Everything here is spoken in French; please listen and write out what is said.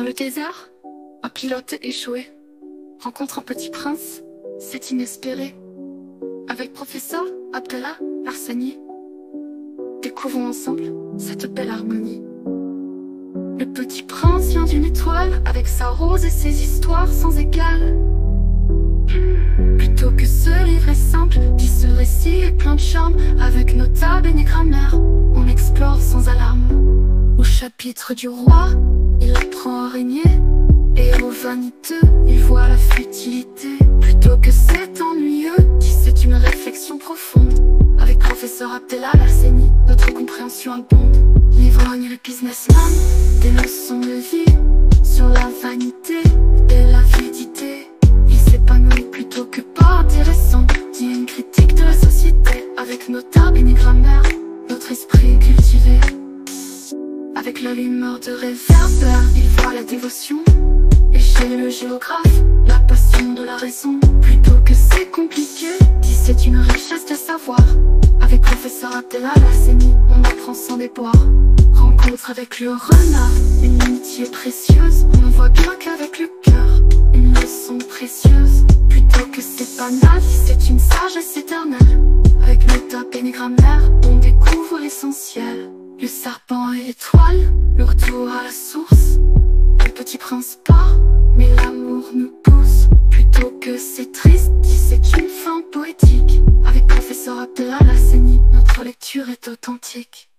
Dans le désert, un pilote échoué rencontre un petit prince, c'est inespéré. Avec professeur Abdallah Arsani, découvrons ensemble cette belle harmonie. Le petit prince vient d'une étoile avec sa rose et ses histoires sans égal. Plutôt que ce livre est simple, dit ce récit est plein de charme avec nos tables et grammaires, on explore sans alarme. Au chapitre du roi, Et au vaniteux, il voit la futilité. Plutôt que c'est ennuyeux, qui c'est une réflexion profonde. Avec professeur Abdelal Arseni, notre compréhension abonde. L'ivrogne le businessman, des leçons de vie avec la l'humeur de réverbère, il voit la dévotion. Et chez le géographe, la passion de la raison. Plutôt que c'est compliqué, dit c'est une richesse de savoir. Avec professeur Abdellah Lasseni, on apprend sans déboire. Rencontre avec le renard, une amitié précieuse. On ne voit bien qu'avec le cœur, une leçon précieuse. Plutôt que c'est banal, c'est une sagesse éternelle. Avec top et les Mais l'amour nous pousse. Plutôt que c'est triste, c'est une fin poétique. Avec professeur Abdelal Hassani, notre lecture est authentique